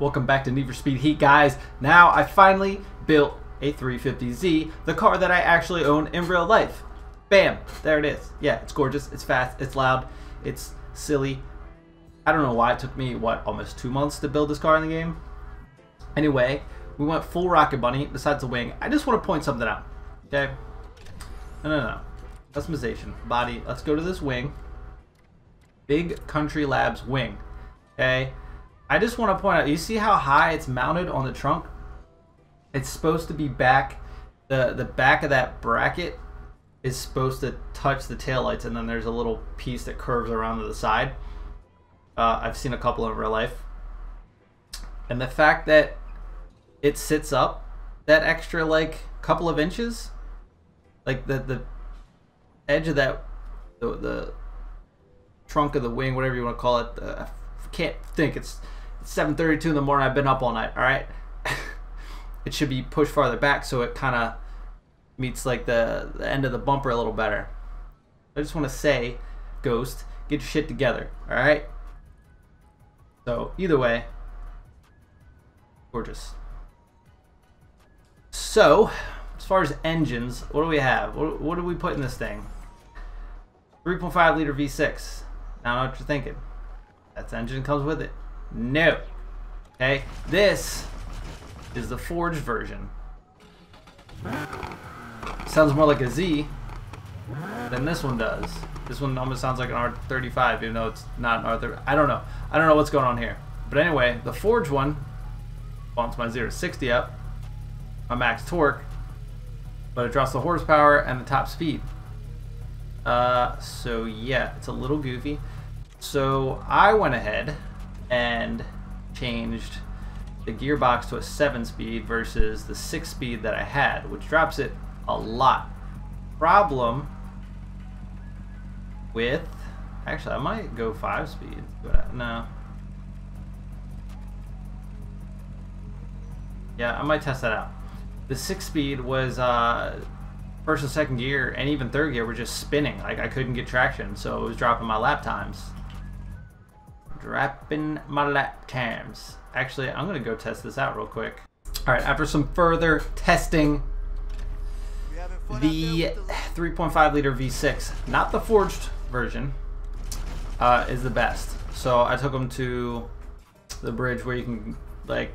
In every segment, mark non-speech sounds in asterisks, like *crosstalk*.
Welcome back to Need for Speed Heat, guys. Now I finally built a 350Z, the car that I actually own in real life. Bam! There it is. Yeah, it's gorgeous, it's fast, it's loud, it's silly. I don't know why it took me, what, almost two months to build this car in the game? Anyway, we went full Rocket Bunny besides the wing. I just want to point something out, okay? No, no, no. Customization, body. Let's go to this wing. Big Country Labs wing, okay? I just want to point out, you see how high it's mounted on the trunk? It's supposed to be back, the, the back of that bracket is supposed to touch the taillights and then there's a little piece that curves around to the side. Uh, I've seen a couple in real life. And the fact that it sits up that extra like couple of inches, like the, the edge of that, the, the trunk of the wing, whatever you want to call it, uh, I can't think, it's 7.32 in the morning. I've been up all night. All right. *laughs* it should be pushed farther back so it kind of meets like the, the end of the bumper a little better. I just want to say, Ghost, get your shit together. All right. So either way, gorgeous. So, as far as engines, what do we have? What, what do we put in this thing? 3.5 liter V6. Now I know what you're thinking. That's engine comes with it. No. Okay, this is the forged version. Sounds more like a Z than this one does. This one almost sounds like an R35, even though it's not an R35. I don't know. I don't know what's going on here. But anyway, the forged one bumps my 0 to 60 up, my max torque, but it drops the horsepower and the top speed. Uh, so yeah, it's a little goofy. So I went ahead and changed the gearbox to a 7 speed versus the 6 speed that I had, which drops it a lot. Problem with, actually I might go 5 speed, but no. Yeah, I might test that out. The 6 speed was uh, first and second gear and even third gear were just spinning. Like I couldn't get traction, so it was dropping my lap times. Dropping my lap times. Actually, I'm to go test this out real quick. All right, after some further testing, the 3.5 liter V6, not the forged version, uh, is the best. So I took them to the bridge where you can like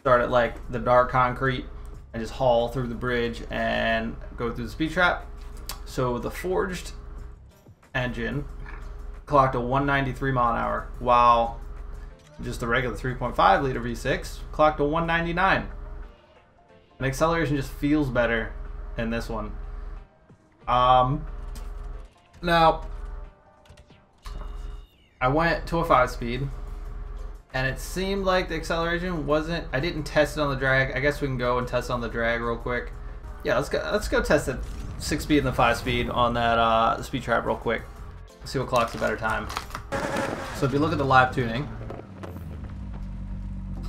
start at like the dark concrete and just haul through the bridge and go through the speed trap. So the forged engine clocked a 193 mile an hour, while just the regular 3.5 liter V6 clocked a 199. And acceleration just feels better in this one. Um, now, I went to a 5 speed, and it seemed like the acceleration wasn't. I didn't test it on the drag. I guess we can go and test on the drag real quick. Yeah, let's go. Let's go test it six speed and the five speed on that uh, speed trap real quick. See what clocks a better time. So if you look at the live tuning,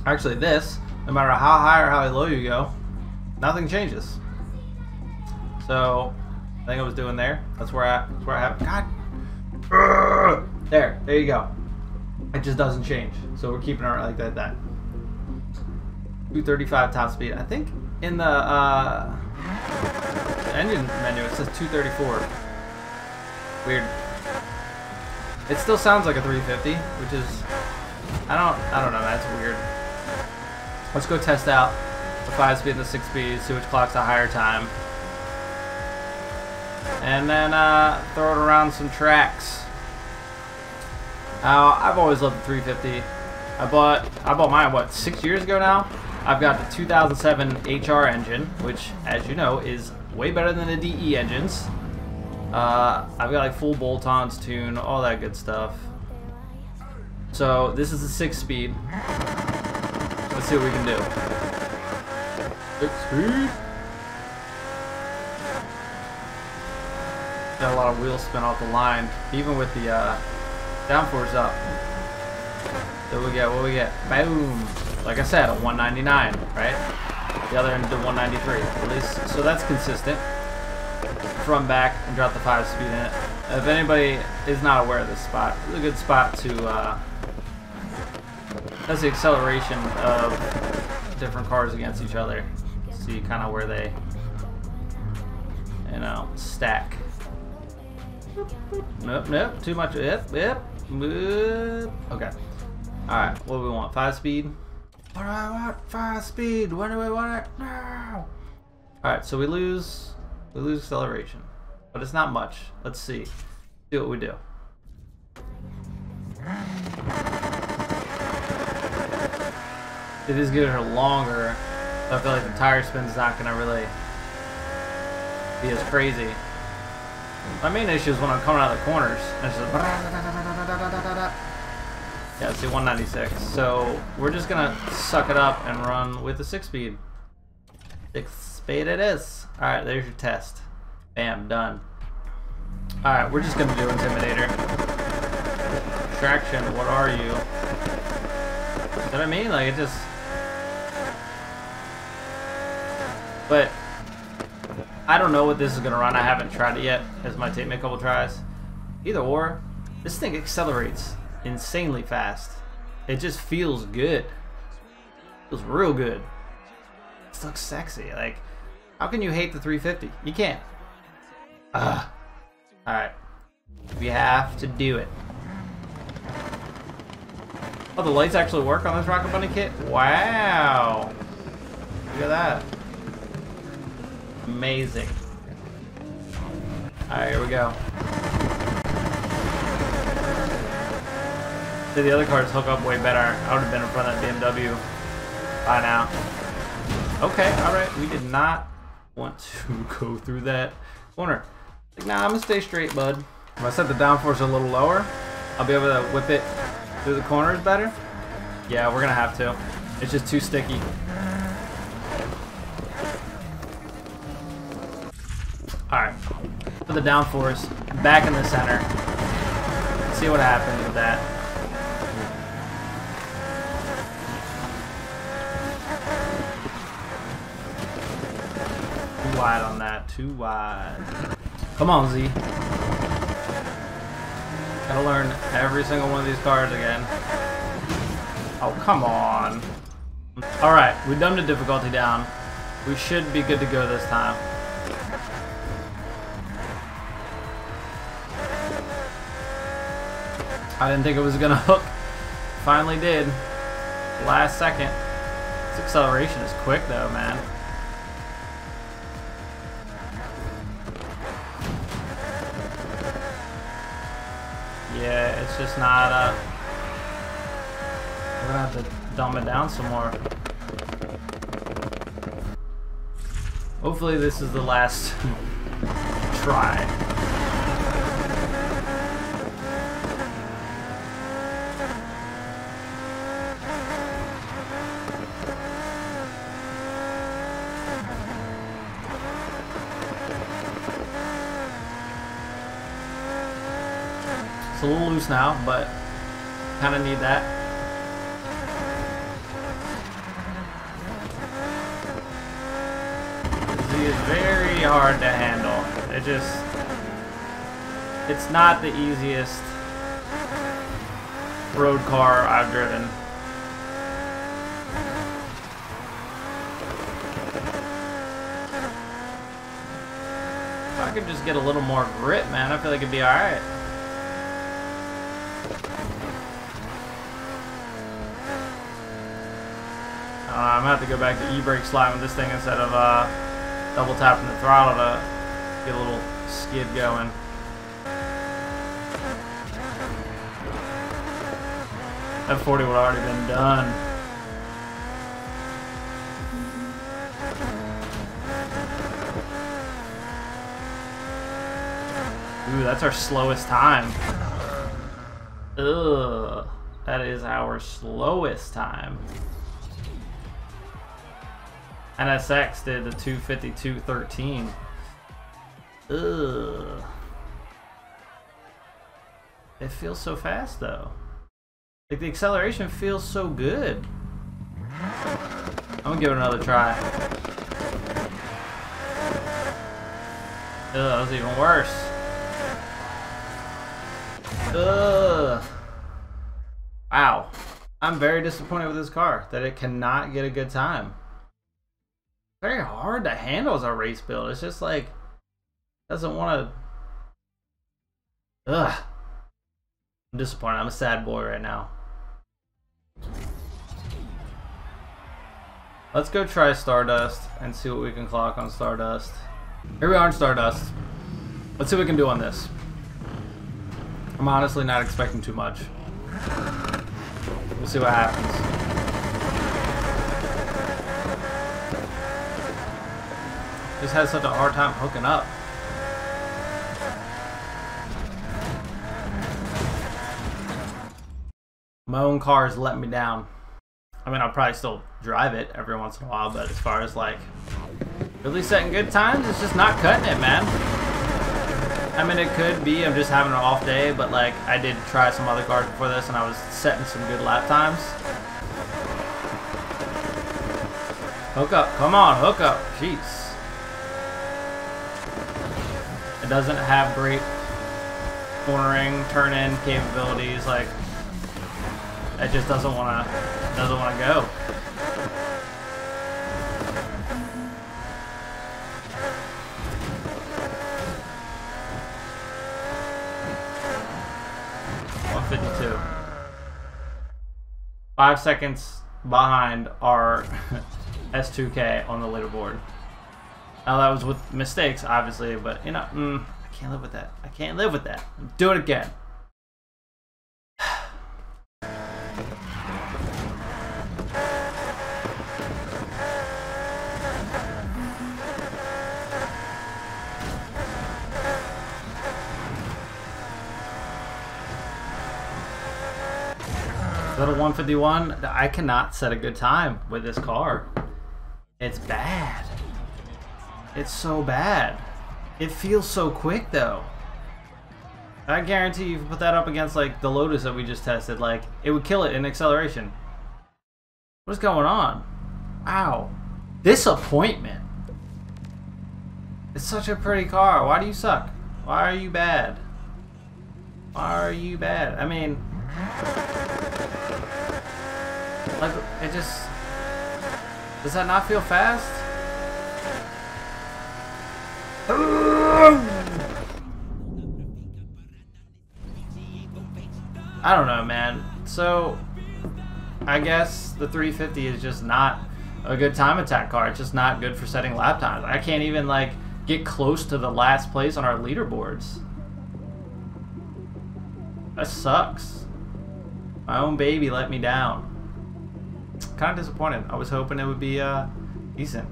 actually this, no matter how high or how low you go, nothing changes. So I think I was doing there. That's where I. That's where I have. God. There. There you go. It just doesn't change. So we're keeping it like that. That. 235 top speed. I think in the uh, engine menu it says 234. Weird. It still sounds like a 350, which is I don't I don't know. That's weird. Let's go test out the five speed and the six speed. See which clocks a higher time, and then uh, throw it around some tracks. Now I've always loved the 350. I bought I bought mine what six years ago now. I've got the 2007 HR engine, which, as you know, is way better than the DE engines. Uh, I've got like full bolt-ons tune, all that good stuff. So this is a six speed. Let's see what we can do. Six speed. Got a lot of wheel spin off the line, even with the uh, downforce up. So we get what we get. Boom. Like I said, a 199, right? The other end did 193. At least, so that's consistent. From back and drop the five speed in it. If anybody is not aware of this spot, it's a good spot to uh, That's the acceleration of different cars against each other. See kind of where they, you know, stack. Nope, nope, too much. Yep, yep. Boop. Okay. Alright, what do we want? Five speed? What do I want? Five speed. When do we want it? No. Alright, so we lose we lose acceleration. But it's not much. Let's see. See what we do. It is getting her longer. I feel like the tire spin's not gonna really be as crazy. My main issue is when I'm coming out of the corners. It's just yeah, see 196. So we're just gonna suck it up and run with the six speed. Six speed it is. All right, there's your test. Bam, done. All right, we're just gonna do Intimidator. Traction, what are you? Know what I mean? Like it just. But I don't know what this is gonna run. I haven't tried it yet. This might take me a couple tries. Either or, this thing accelerates insanely fast. It just feels good. Feels real good. It looks sexy. Like, how can you hate the 350? You can't. Ugh. Alright. We have to do it. Oh, the lights actually work on this Rocket Bunny kit? Wow. Look at that. Amazing. Alright, here we go. Did the other cars hook up way better? I would have been in front of that BMW by now. Okay, alright. We did not want to *laughs* go through that corner. Like, nah, I'm gonna stay straight, bud. If I set the downforce a little lower, I'll be able to whip it through the corners better. Yeah, we're gonna have to. It's just too sticky. Alright. For the downforce, back in the center. see what happens with that. Wide on that, too wide. Come on, Z. Gotta learn every single one of these cards again. Oh, come on. Alright, we dumbed the difficulty down. We should be good to go this time. I didn't think it was gonna *laughs* hook. Finally did. Last second. This acceleration is quick though, man. It's just not, uh... We're gonna have to dumb it down some more. Hopefully this is the last *laughs* try. Now, but kind of need that. Z is very hard to handle. It just, it's not the easiest road car I've driven. If I could just get a little more grip, man, I feel like it'd be alright. Uh, I'm gonna have to go back to e-brake slide with this thing instead of uh, double tapping the throttle to get a little skid going. That 40 would already been done. Ooh, that's our slowest time. Ugh. That is our slowest time. NSX did the 252.13. Ugh. It feels so fast though. Like the acceleration feels so good. I'm gonna give it another try. Ugh, that was even worse. Ugh. Wow. I'm very disappointed with this car that it cannot get a good time. Very hard to handle as a race build. It's just like doesn't want to. Ugh. I'm disappointed. I'm a sad boy right now. Let's go try Stardust and see what we can clock on Stardust. Here we are in Stardust. Let's see what we can do on this. I'm honestly not expecting too much. We'll see what happens. Just had such a hard time hooking up. My own car has let me down. I mean, I'll probably still drive it every once in a while, but as far as like really setting good times, it's just not cutting it, man. I mean, it could be I'm just having an off day, but like I did try some other cars before this, and I was setting some good lap times. Hook up, come on, hook up, jeez. It doesn't have great cornering, turn-in capabilities, like it just doesn't want to doesn't want to go. One fifty-two. Five seconds behind our S2K on the leaderboard. Now that was with mistakes, obviously, but you know, mm, I can't live with that. I can't live with that. Do it again. Little 151. I cannot set a good time with this car. It's bad. It's so bad. It feels so quick though. I guarantee you put that up against like the Lotus that we just tested, like it would kill it in acceleration. What's going on? Wow. Disappointment. It's such a pretty car. Why do you suck? Why are you bad? Why are you bad? I mean, like, it just... Does that not feel fast? I don't know, man. So, I guess the 350 is just not a good time attack car. It's just not good for setting lap times. I can't even, like, get close to the last place on our leaderboards. That sucks. My own baby let me down. Kind of disappointed. I was hoping it would be uh, decent.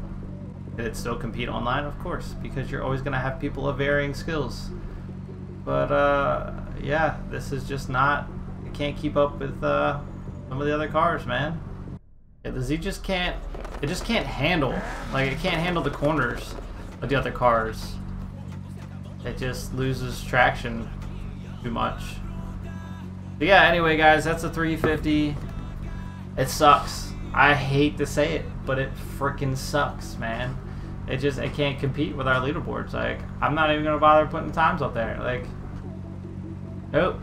Did it still compete online? Of course, because you're always going to have people of varying skills. But, uh, yeah, this is just not... It can't keep up with uh, some of the other cars, man. Yeah, the Z just can't... It just can't handle. Like, it can't handle the corners of the other cars. It just loses traction too much. But yeah, anyway, guys, that's a 350. It sucks. I hate to say it, but it freaking sucks, man. It just, it can't compete with our leaderboards. Like, I'm not even to bother putting times up there. Like, nope.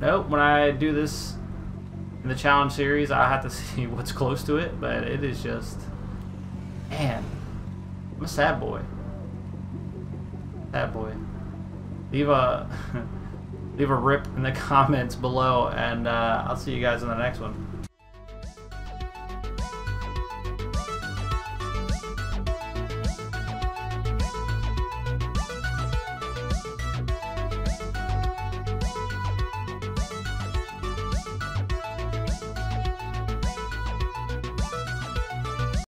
Nope. When I do this in the challenge series, I have to *laughs* see what's close to it, but it is just, man, I'm a sad boy. Sad boy. Leave a... *laughs* leave a rip in the *laughs* comments below, and uh, I'll see you guys in the next one.